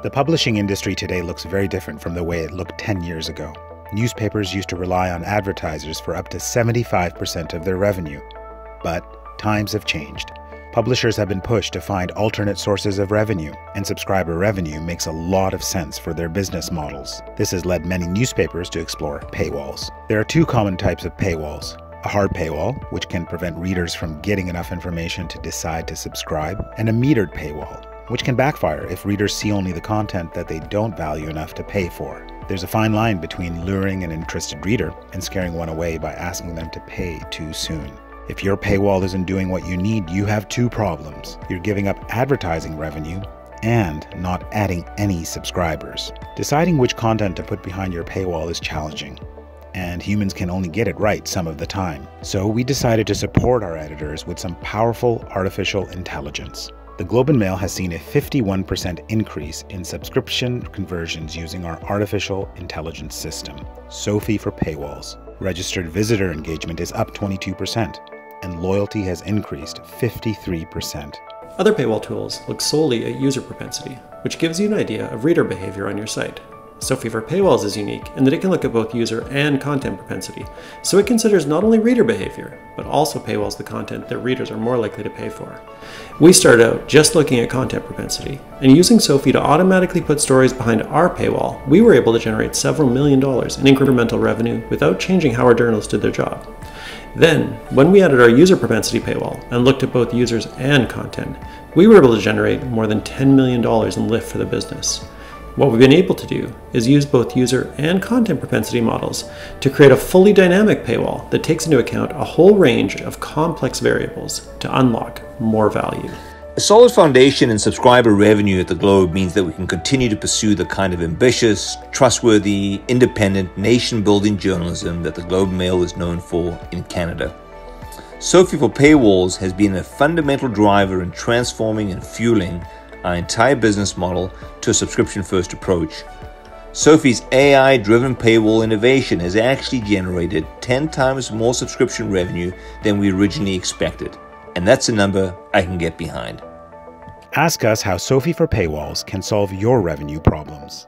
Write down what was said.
The publishing industry today looks very different from the way it looked 10 years ago. Newspapers used to rely on advertisers for up to 75% of their revenue. But times have changed. Publishers have been pushed to find alternate sources of revenue, and subscriber revenue makes a lot of sense for their business models. This has led many newspapers to explore paywalls. There are two common types of paywalls a hard paywall, which can prevent readers from getting enough information to decide to subscribe, and a metered paywall, which can backfire if readers see only the content that they don't value enough to pay for. There's a fine line between luring an interested reader and scaring one away by asking them to pay too soon. If your paywall isn't doing what you need, you have two problems. You're giving up advertising revenue and not adding any subscribers. Deciding which content to put behind your paywall is challenging and humans can only get it right some of the time. So we decided to support our editors with some powerful artificial intelligence. The Globe and Mail has seen a 51% increase in subscription conversions using our artificial intelligence system, Sophi for paywalls. Registered visitor engagement is up 22%, and loyalty has increased 53%. Other paywall tools look solely at user propensity, which gives you an idea of reader behavior on your site. Sophi for Paywalls is unique in that it can look at both user and content propensity, so it considers not only reader behavior, but also paywalls the content that readers are more likely to pay for. We started out just looking at content propensity, and using Sophi to automatically put stories behind our paywall, we were able to generate several million dollars in incremental revenue without changing how our journalists did their job. Then, when we added our user propensity paywall and looked at both users and content, we were able to generate more than $10 million in lift for the business. What we've been able to do is use both user and content propensity models to create a fully dynamic paywall that takes into account a whole range of complex variables to unlock more value. A solid foundation in subscriber revenue at the Globe means that we can continue to pursue the kind of ambitious, trustworthy, independent, nation building journalism that the Globe Mail is known for in Canada. Sophi for Paywalls has been a fundamental driver in transforming and fueling our entire business model to a subscription first approach. Sophi's AI driven paywall innovation has actually generated 10 times more subscription revenue than we originally expected. And that's a number I can get behind. Ask us how Sophi for Paywalls can solve your revenue problems.